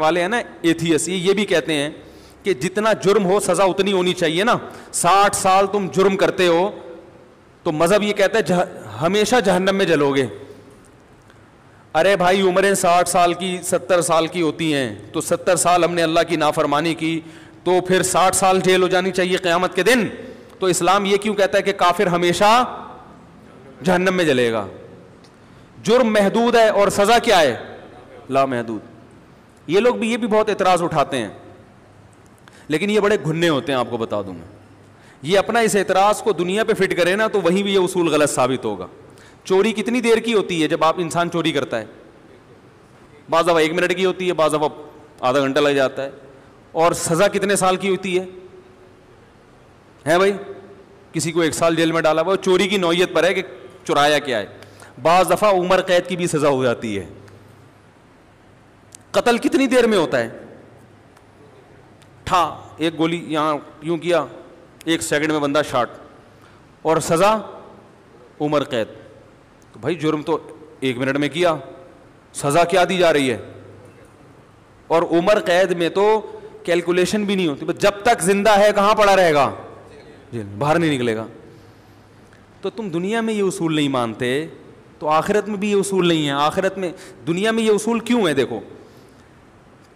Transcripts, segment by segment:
والے ہیں نا ایتھیس یہ بھی کہتے ہیں کہ جتنا جرم ہو، سزا اتنی ہونی چاہیے نا۔ ساٹھ سال تم جرم کرتے ہو، تو مذہب یہ کہتا ہے، جہ... ہمیشہ جہنم میں جلو گے۔ ارے بھائی، عمریں ساٹھ سال کی، ستر سال کی ہوتی ہیں۔ تو ستر سال ہم نے اللہ کی نافرمانی کی، تو پھر ساٹھ سال جیل ہو جانی چاہیے قیامت کے دن۔ تو اسلام یہ کیوں کہتا ہے کہ کافر ہمیشہ جہنم میں جلے گا؟ جرم محدود ہے اور سزا کیا ہے؟ لا محدود۔ یہ لوگ بھی یہ بھی بہت اعتراض اٹھاتے ہیں۔ لیکن یہ بڑے گھننے ہوتے ہیں، آپ کو بتا دوں میں۔ یہ اپنا اس اعتراض کو دنیا پہ فٹ کرے نا تو وہیں بھی یہ اصول غلط ثابت ہوگا۔ چوری کتنی دیر کی ہوتی ہے جب آپ انسان چوری کرتا ہے؟ بعض دفعہ ایک منٹ کی ہوتی ہے، بعض دفعہ آدھا گھنٹہ لگ جاتا ہے۔ اور سزا کتنے سال کی ہوتی ہے؟ ہے بھائی؟ کسی کو ایک سال جیل میں ڈالا ہوا چوری کی نوعیت پر ہے کہ چرایا کیا ہے۔ بعض دفعہ عمر قید کی بھی سزا ہو جاتی ہے۔ قتل کتنی دیر میں ہوتا ہے؟ ٹھا، ایک گولی یہاں یوں کیا، ایک سیکنڈ میں بندہ شاٹ۔ اور سزا؟ عمر قید۔ تو بھائی، جرم تو ایک منٹ میں کیا۔ سزا کیا دی جا رہی ہے؟ اور عمر قید میں تو کیلکولیشن بھی نہیں ہوتی۔ جب تک زندہ ہے، کہاں پڑا رہے گا؟ باہر نہیں نکلے گا۔ تو تم دنیا میں یہ اصول نہیں مانتے، تو آخرت میں بھی یہ اصول نہیں ہے۔ آخرت میں دنیا میں یہ اصول کیوں ہے؟ دیکھو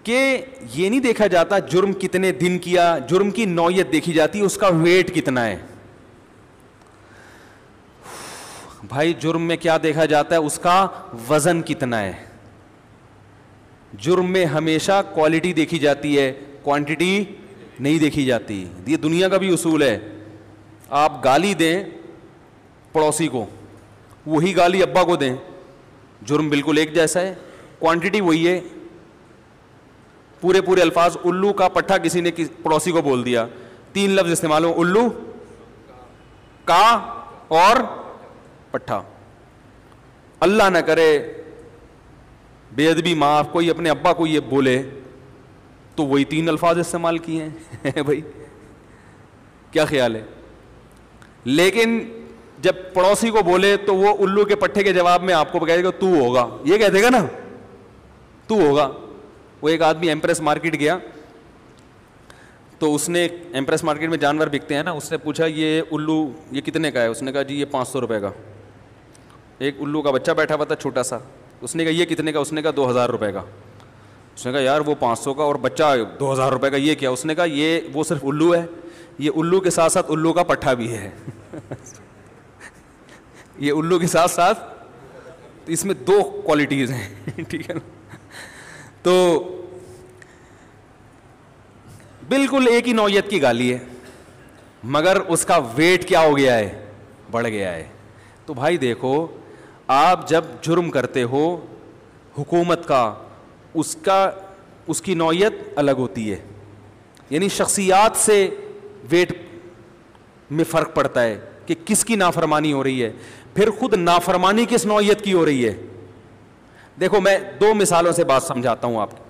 کہ یہ نہیں دیکھا جاتا جرم کتنے دن کیا، جرم کی نوعیت دیکھی جاتی، اس کا ویٹ کتنا ہے۔ بھائی، جرم میں کیا دیکھا جاتا ہے؟ اس کا وزن کتنا ہے۔ جرم میں ہمیشہ کوالٹی دیکھی جاتی ہے کوانٹٹی نہیں دیکھی جاتی۔ یہ دنیا کا بھی اصول ہے۔ آپ گالی دیں پڑوسی کو، وہی گالی ابا کو دیں۔ جرم بالکل ایک جیسا ہے۔ کوانٹٹی وہی ہے۔ پورے پورے الفاظ الو کا پٹھا کسی نے پڑوسی کو بول دیا۔ تین لفظ استعمال ہو الو، کا اور پٹھا۔ اللہ نہ کرے، بے ادبی معاف، کوئی اپنے ابا کو یہ بولے تو وہی تین الفاظ استعمال کیے ہیں۔ بھائی، کیا خیال ہے؟ لیکن جب پڑوسی کو بولے تو وہ الو کے پٹھے کے جواب میں آپ کو کہے گا، تو ہوگا۔ یہ کہہ دے گا نا، تو ہوگا۔ وہ ایک آدمی ایمپریس مارکیٹ گیا۔ تو اس نے ایمپریس مارکیٹ میں جانور بکتے ہیں نا، اس نے پوچھا یہ الو یہ کتنے کا ہے؟ اس نے کہا جی یہ پانچ سو روپے کا۔ ایک الو کا بچہ بیٹھا ہوا تھا چھوٹا سا۔ اس نے کہا یہ کتنے کا؟ اس نے کہا دو ہزار روپے کا۔ اس نے کہا یار وہ پانچ سو کا اور بچہ دو ہزار روپے کا، یہ کیا؟ اس نے کہا یہ وہ صرف الو ہے۔ یہ الو کے ساتھ ساتھ الو کا پٹھا بھی ہے۔ یہ الو کے ساتھ ساتھ اس میں دو کوالٹیز ہیں۔ ٹھیک ہے نا؟ تو بالکل ایک ہی نوعیت کی گالی ہے، مگر اس کا ویٹ کیا ہو گیا ہے؟ بڑھ گیا ہے۔ تو بھائی دیکھو، آپ جب جرم کرتے ہو، حکومت کا، اس کا، اس کی نوعیت الگ ہوتی ہے۔ یعنی شخصیات سے ویٹ میں فرق پڑتا ہے کہ کس کی نافرمانی ہو رہی ہے۔ پھر خود نافرمانی کس نوعیت کی ہو رہی ہے؟ دیکھو، میں دو مثالوں سے بات سمجھاتا ہوں آپ کو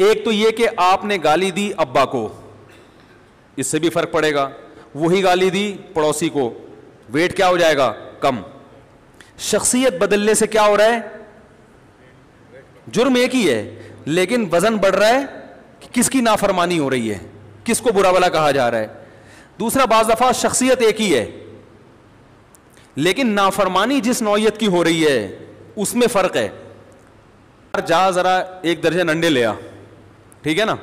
ایک تو یہ کہ آپ نے گالی دی ابا کو۔ اس سے بھی فرق پڑے گا۔ وہی گالی دی پڑوسی کو۔ ویٹ کیا ہو جائے گا؟ کم۔ شخصیت بدلنے سے کیا ہو رہا ہے؟ جرم ایک ہی ہے۔ لیکن وزن بڑھ رہا ہے کہ کس کی نافرمانی ہو رہی ہے؟ کس کو برا بلا کہا جا رہا ہے؟ دوسرا، بعض دفعہ شخصیت ایک ہی ہے۔ لیکن نافرمانی جس نوعیت کی ہو رہی ہے، اس میں فرق ہے۔ جا ذرا ایک درجن انڈے لیا ٹھیک ہے نا؟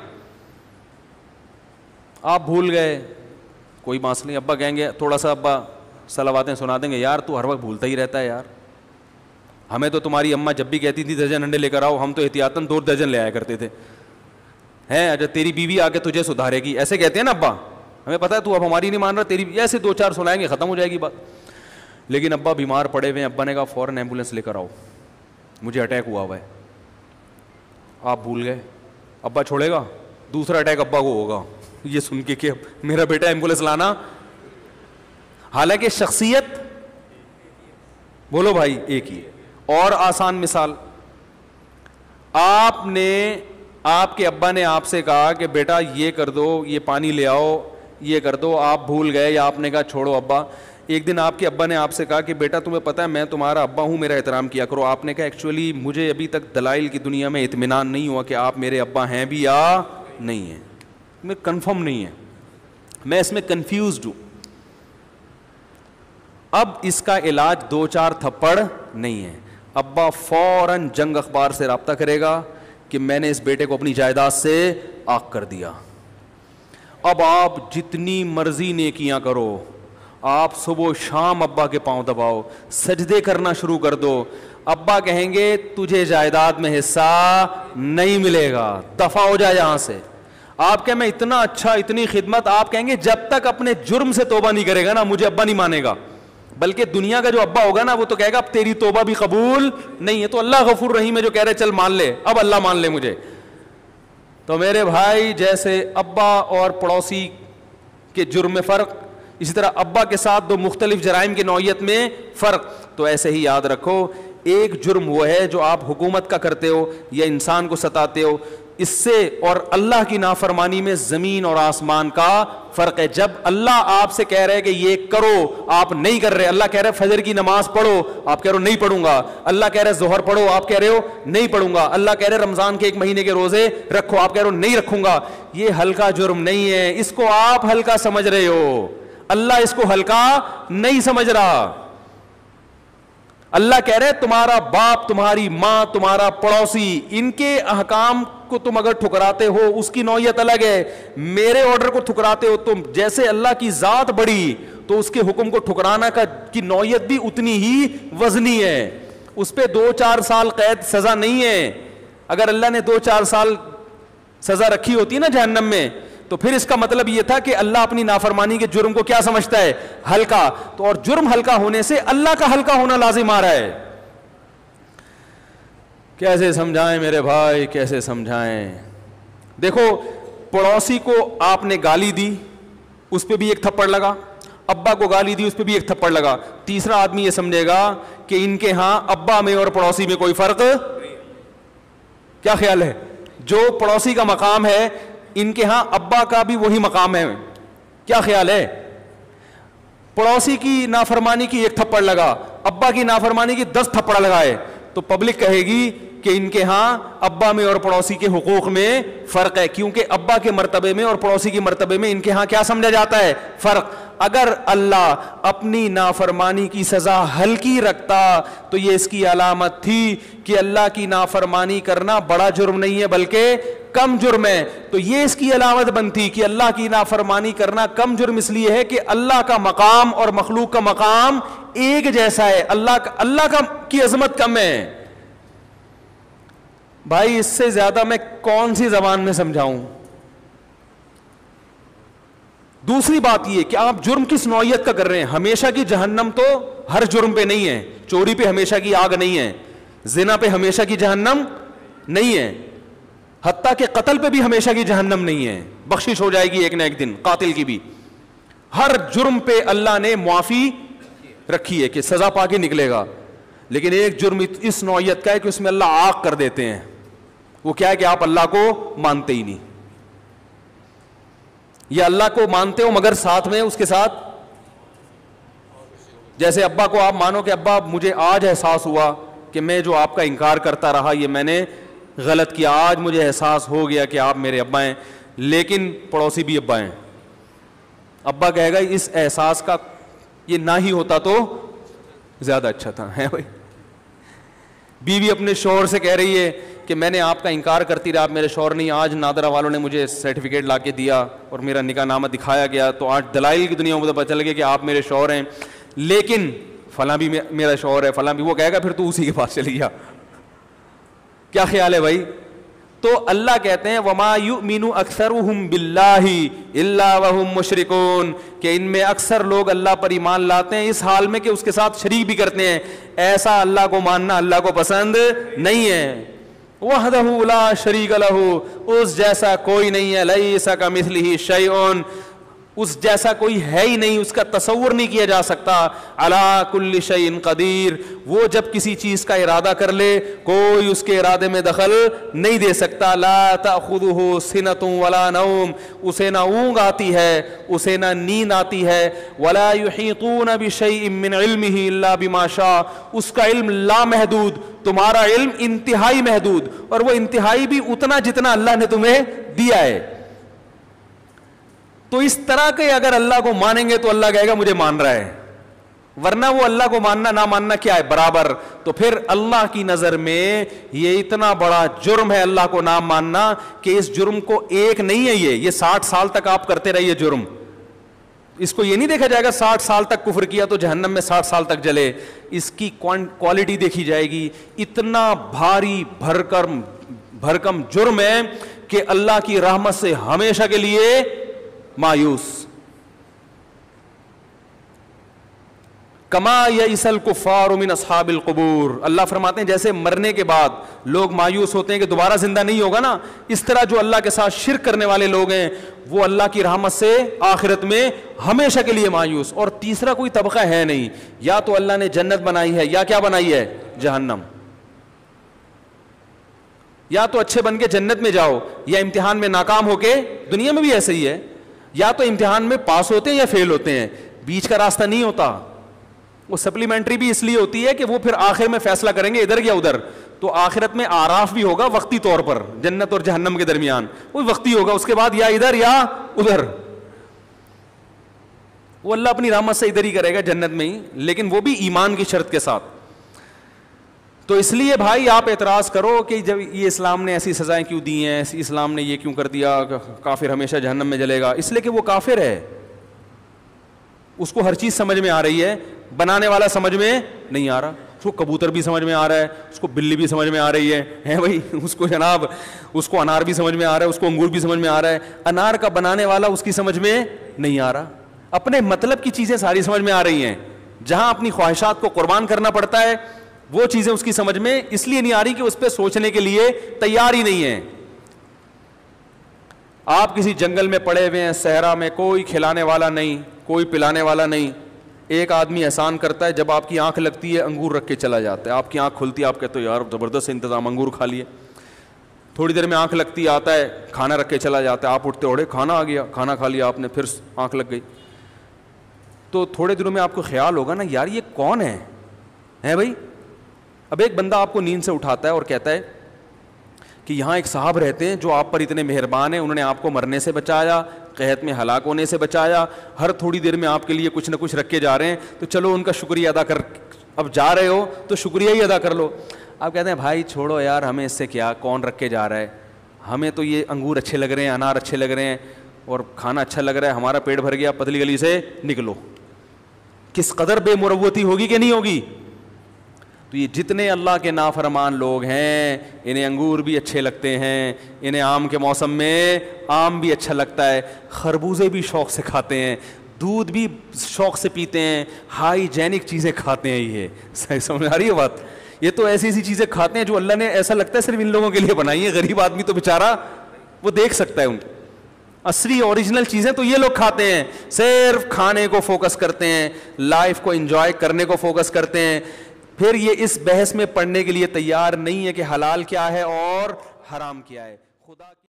آپ بھول گئے، کوئی بانس نہیں، ابا کہیں گے، تھوڑا سا ابا سلواتیں سنا دیں گے، یار تو ہر وقت بھولتا ہی رہتا ہے یار۔ ہمیں تو تمہاری اماں جب بھی کہتی تھی، درجن انڈے لے کر آؤ، ہم تو احتیاطاً دو درجن لے آیا کرتے تھے۔ ہیں اچھا تیری بیوی آ کے تجھے سدھارے گی، ایسے کہتے ہیں نا ابا۔ ہمیں پتا ہے تو اب ہماری نہیں مان رہا، تیری ایسے دو چار سنائیں گے، ختم ہو جائے گی بات۔ لیکن ابا بیمار پڑے ہوئے ہیں، ابا نے کہا، فوراً ایمبولینس لے کر آؤ۔ مجھے اٹیک ہوا ہوا ہے۔ آپ بھول گئے۔ ابا چھوڑے گا؟ دوسرا اٹیک ابا کو ہوگا۔ یہ سن کے کہ میرا بیٹا ایمبولینس لانا۔ حالانکہ شخصیت، بولو بھائی، ایک ہی اور آسان مثال۔ آپ نے، آپ کے ابا نے آپ سے کہا کہ بیٹا یہ کر دو، یہ پانی لے آؤ، یہ کر دو، آپ بھول گئے یا آپ نے کہا چھوڑو ابا۔ ایک دن آپ کے ابا نے آپ سے کہا کہ بیٹا تمہیں پتا ہے، میں تمہارا ابا ہوں، میرا احترام کیا کرو۔ آپ نے کہا ایکچولی مجھے ابھی تک دلائل کی دنیا میں اطمینان نہیں ہوا کہ آپ میرے ابا ہیں بھی یا نہیں ہیں۔ میں کنفرم نہیں ہے۔ میں اس میں کنفیوزڈ ہوں۔ اب اس کا علاج دو چار تھپڑ نہیں ہے۔ ابا فوراً جنگ اخبار سے رابطہ کرے گا کہ میں نے اس بیٹے کو اپنی جائیداد سے آگ کر دیا۔ اب آپ جتنی مرضی نیکیاں کرو۔ آپ صبح و شام ابا کے پاؤں دباؤ، سجدے کرنا شروع کر دو۔ ابا کہیں گے، تجھے جائیداد میں حصہ نہیں ملے گا۔ دفاع ہو جائے یہاں سے۔ آپ کہ میں اتنا اچھا اتنی خدمت۔ آپ کہیں گے، جب تک اپنے جرم سے توبہ نہیں کرے گا نا، مجھے ابا نہیں مانے گا۔ بلکہ دنیا کا جو ابا ہوگا نا، وہ تو کہے گا، اب تیری توبہ بھی قبول نہیں ہے۔ تو اللہ غفور رحیم ہے جو کہہ رہے، چل مان لے۔ اب اللہ مان لے مجھے۔ تو میرے بھائی، جیسے ابا اور پڑوسی کے جرم میں فرق اسی طرح ابا کے ساتھ دو مختلف جرائم کی نوعیت میں فرق۔ تو ایسے ہی یاد رکھو، ایک جرم وہ ہے جو آپ حکومت کا کرتے ہو یا انسان کو ستاتے ہو۔ اس سے اور اللہ کی نافرمانی میں زمین اور آسمان کا فرق ہے۔ جب اللہ آپ سے کہہ رہے کہ یہ کرو، آپ نہیں کر رہے۔ اللہ کہہ رہے فجر کی نماز پڑھو۔ آپ کہہ رہے ہو، نہیں پڑھوں گا۔ اللہ کہہ رہے ظہر پڑھو۔ آپ کہہ رہے ہو، نہیں پڑھوں گا۔ اللہ کہہ رہے رمضان کے ایک مہینے کے روزے رکھو۔ آپ کہہ رہے ہو، نہیں رکھوں گا۔ یہ ہلکا جرم نہیں ہے۔ اس کو آپ ہلکا سمجھ رہے ہو۔ اللہ اس کو ہلکا نہیں سمجھ رہا۔ اللہ کہہ رہے تمہارا باپ، تمہاری ماں، تمہارا پڑوسی، ان کے احکام کو تم اگر ٹھکراتے ہو، اس کی نوعیت الگ ہے۔ میرے آرڈر کو ٹھکراتے ہو تم، جیسے اللہ کی ذات بڑی، تو اس کے حکم کو ٹھکرانا کا کی نوعیت بھی اتنی ہی وزنی ہے۔ اس پہ دو چار سال قید سزا نہیں ہے۔ اگر اللہ نے دو چار سال سزا رکھی ہوتی نا جہنم میں تو پھر اس کا مطلب یہ تھا کہ اللہ اپنی نافرمانی کے جرم کو کیا سمجھتا ہے؟ ہلکا۔ تو اور جرم ہلکا ہونے سے اللہ کا ہلکا ہونا لازم آ رہا ہے۔ کیسے سمجھائیں میرے بھائی؟ کیسے سمجھائیں؟ دیکھو، پڑوسی کو آپ نے گالی دی، اس پہ بھی ایک تھپڑ لگا۔ ابا کو گالی دی، اس پہ بھی ایک تھپڑ لگا۔ تیسرا آدمی یہ سمجھے گا کہ ان کے ہاں ابا میں اور پڑوسی میں کوئی فرق؟ کیا خیال ہے؟ جو پڑوسی کا مقام ہے ان کے ہاں ابا کا بھی وہی مقام ہے۔ کیا خیال ہے؟ پڑوسی کی نافرمانی کی ایک تھپڑ لگا، ابا کی نافرمانی کی دس تھپڑ لگائے۔ تو پبلک کہے گی کہ ان کے ہاں ابا میں اور پڑوسی کے حقوق میں فرق ہے۔ کیونکہ ابا کے مرتبے میں اور پڑوسی کے مرتبے میں ان کے ہاں کیا سمجھا جاتا ہے؟ فرق۔ اگر اللہ اپنی نافرمانی کی سزا ہلکی رکھتا تو یہ اس کی علامت تھی کہ اللہ کی نافرمانی کرنا بڑا جرم نہیں ہے، بلکہ کم جرم ہے۔ تو یہ اس کی علامت بنتی کہ اللہ کی نافرمانی کرنا کم جرم اس لیے ہے کہ اللہ کا مقام اور مخلوق کا مقام ایک جیسا ہے۔ اللہ کا اللہ کا کی عظمت کم ہے۔ بھائی، اس سے زیادہ میں کون سی زبان میں سمجھاؤں؟ دوسری بات یہ کہ آپ جرم کس نوعیت کا کر رہے ہیں؟ ہمیشہ کی جہنم تو ہر جرم پہ نہیں ہے۔ چوری پہ ہمیشہ کی آگ نہیں ہے۔ زنا پہ ہمیشہ کی جہنم نہیں ہے۔ حتیٰ کہ قتل پہ بھی ہمیشہ کی جہنم نہیں ہے۔ بخشش ہو جائے گی ایک نہ ایک دن، قاتل کی بھی۔ ہر جرم پہ اللہ نے معافی رکھی ہے کہ سزا پا کے نکلے گا۔ لیکن ایک جرم اس نوعیت کا ہے کہ اس میں اللہ آگ کر دیتے ہیں۔ وہ کیا ہے کہ آپ اللہ کو مانتے ہی نہیں۔ یہ اللہ کو مانتے ہو مگر ساتھ میں اس کے ساتھ؟ جیسے ابا کو آپ مانو کہ ابا مجھے آج احساس ہوا کہ میں جو آپ کا انکار کرتا رہا یہ میں نے غلط کیا، آج مجھے احساس ہو گیا کہ آپ میرے ابا ہیں، لیکن پڑوسی بھی ابا ہیں۔ ابا کہے گا، اس احساس کا یہ نہ ہی ہوتا تو زیادہ اچھا تھا۔ ہے بھائی۔ بیوی اپنے شوہر سے کہہ رہی ہے کہ میں نے آپ کا انکار کرتی رہا میرے شوہر نہیں، آج نادرا والوں نے مجھے سرٹیفکیٹ لا کے دیا اور میرا نکاح نامہ دکھایا گیا۔ تو آج دلائل کی دنیا میں پتہ چل گیا کہ آپ میرے شوہر ہیں۔ لیکن فلاں بھی میرا شوہر ہے، فلاں بھی۔ وہ کہے گا، پھر تو اسی کے پاس چلی گیا کیا خیال ہے بھائی؟ تو اللہ کہتے ہیں، وما مینو اکثر اللہ مشرقون کہ ان میں اکثر لوگ اللہ پر ایمان لاتے ہیں، اس حال میں کہ اس کے ساتھ شریک بھی کرتے ہیں۔ ایسا اللہ کو ماننا، اللہ کو پسند نہیں ہے۔ وحدہ لا شریک لہو اس جیسا کوئی نہیں ہے لئی سا کا مثلی شیئون اس جیسا کوئی ہے ہی نہیں، اس کا تصور نہیں کیا جا سکتا۔ اللہ کل شعین قدیر وہ جب کسی چیز کا ارادہ کر لے، کوئی اس کے ارادے میں دخل نہیں دے سکتا۔ لا تأخذه سنة ولا نوم۔ اسے نہ اونگ آتی ہے، اسے نہ نیند آتی ہے۔ ولا يحيطون من علمه الا بما شاء۔ اس کا علم لا محدود تمہارا علم انتہائی محدود۔ اور وہ انتہائی بھی اتنا جتنا اللہ نے تمہیں دیا ہے۔ تو اس طرح کے اگر اللہ کو مانیں گے تو اللہ کہے گا مجھے مان رہا ہے۔ ورنہ وہ اللہ کو ماننا نہ ماننا کیا ہے؟ برابر۔ تو پھر اللہ کی نظر میں یہ اتنا بڑا جرم ہے اللہ کو نہ ماننا کہ اس جرم کو ایک نہیں ہے یہ۔ یہ ساٹھ سال تک آپ کرتے رہیے جرم۔ اس کو یہ نہیں دیکھا جائے گا ساٹھ سال تک کفر کیا تو جہنم میں ساٹھ سال تک جلے۔ اس کی کوالٹی دیکھی جائے گی۔ اتنا بھاری بھرکم بھرکم جرم ہے کہ اللہ کی رحمت سے ہمیشہ کے لیے مایوس. کما یا اسل کفار من اصحاب القبور. اللہ فرماتے ہیں جیسے مرنے کے بعد لوگ مایوس ہوتے ہیں کہ دوبارہ زندہ نہیں ہوگا نا، اس طرح جو اللہ کے ساتھ شرک کرنے والے لوگ ہیں، وہ اللہ کی رحمت سے آخرت میں ہمیشہ کے لیے مایوس. اور تیسرا کوئی طبقہ ہے نہیں، یا تو اللہ نے جنت بنائی ہے، یا کیا بنائی ہے؟ جہنم. یا تو اچھے بن کے جنت میں جاؤ، یا امتحان میں ناکام ہو کے دنیا میں بھی ایسے ہی ہے۔ یا تو امتحان میں پاس ہوتے ہیں یا فیل ہوتے ہیں، بیچ کا راستہ نہیں ہوتا۔ وہ سپلیمنٹری بھی اس لیے ہوتی ہے کہ وہ پھر آخر میں فیصلہ کریں گے ادھر یا ادھر۔ تو آخرت میں آراف بھی ہوگا وقتی طور پر، جنت اور جہنم کے درمیان۔ وہ وقتی ہوگا، اس کے بعد یا ادھر یا ادھر۔ وہ اللہ اپنی رحمت سے ادھر ہی کرے گا جنت میں ہی، لیکن وہ بھی ایمان کی شرط کے ساتھ۔ تو اس لیے بھائی آپ اعتراض کرو کہ جب یہ اسلام نے ایسی سزائیں کیوں دی ہیں اسلام نے یہ کیوں کر دیا، کافر ہمیشہ جہنم میں جلے گا، اس لیے کہ وہ کافر ہے۔ اس کو ہر چیز سمجھ میں آ رہی ہے، بنانے والا سمجھ میں نہیں آ رہا۔ اس کو کبوتر بھی سمجھ میں آ رہا ہے، اس کو بلی بھی سمجھ میں آ رہی ہے۔ بھائی؟ اس کو جناب، اس کو انار بھی سمجھ میں آ رہا ہے، اس کو انگور بھی سمجھ میں آ رہا ہے۔ انار کا بنانے والا اس کی سمجھ میں نہیں آ رہا۔ اپنے مطلب کی چیزیں ساری سمجھ میں آ رہی ہیں۔ جہاں اپنی خواہشات کو قربان کرنا پڑتا ہے وہ چیزیں اس کی سمجھ میں اس لیے نہیں آ رہی کہ اس پہ سوچنے کے لیے تیار ہی نہیں ہے آپ کسی جنگل میں پڑے ہوئے ہیں، صحرا میں کوئی کھلانے والا نہیں، کوئی پلانے والا نہیں۔ ایک آدمی احسان کرتا ہے، جب آپ کی آنکھ لگتی ہے، انگور رکھ کے چلا جاتا ہے۔ آپ کی آنکھ کھلتی ہے، آپ کہتے ہو یار، زبردست انتظام، انگور کھا لیے۔ تھوڑی دیر میں آنکھ لگتی آتا ہے، کھانا رکھ کے چلا جاتا ہے۔ آپ اٹھتے اڑے کھانا آ گیا، کھانا کھا لیا آپ نے، پھر آنکھ لگ گئی۔ تو تھوڑے دنوں میں آپ کو خیال ہوگا نا، یار، یہ کون ہے؟ بھائی؟ اب ایک بندہ آپ کو نیند سے اٹھاتا ہے اور کہتا ہے کہ یہاں ایک صاحب رہتے ہیں جو آپ پر اتنے مہربان ہیں، انہوں نے آپ کو مرنے سے بچایا، قحط میں ہلاک ہونے سے بچایا، ہر تھوڑی دیر میں آپ کے لیے کچھ نہ کچھ رکھ کے جا رہے ہیں۔ تو چلو ان کا شکریہ ادا کر، اب جا رہے ہو تو شکریہ ہی ادا کر لو۔ آپ کہتے ہیں، بھائی چھوڑو یار، ہمیں اس سے کیا، کون رکھ کے جا رہا ہے؟ ہمیں تو یہ انگور اچھے لگ رہے ہیں، انار اچھے لگ رہے ہیں اور کھانا اچھا لگ رہا ہے، ہمارا پیٹ بھر گیا، پتلی گلی سے نکلو۔ کس قدر بے مروتی ہوگی کہ نہیں ہوگی؟ تو یہ جتنے اللہ کے نافرمان لوگ ہیں، انہیں انگور بھی اچھے لگتے ہیں، انہیں آم کے موسم میں آم بھی اچھا لگتا ہے، خربوزے بھی شوق سے کھاتے ہیں، دودھ بھی شوق سے پیتے ہیں ہائی جینک چیزیں کھاتے ہیں یہ۔ صحیح سمجھ آ رہی ہے بات؟ یہ تو ایسی ایسی چیزیں کھاتے ہیں جو اللہ نے ایسا لگتا ہے صرف ان لوگوں کے لیے بنائی ہے غریب آدمی تو بیچارہ وہ دیکھ سکتا ہے ان کو۔ اصلی اوریجنل چیزیں تو یہ لوگ کھاتے ہیں۔ صرف کھانے کو فوکس کرتے ہیں، لائف کو انجوائے کرنے کو فوکس کرتے ہیں۔ پھر یہ اس بحث میں پڑھنے کے لیے تیار نہیں ہے کہ حلال کیا ہے اور حرام کیا ہے۔ خدا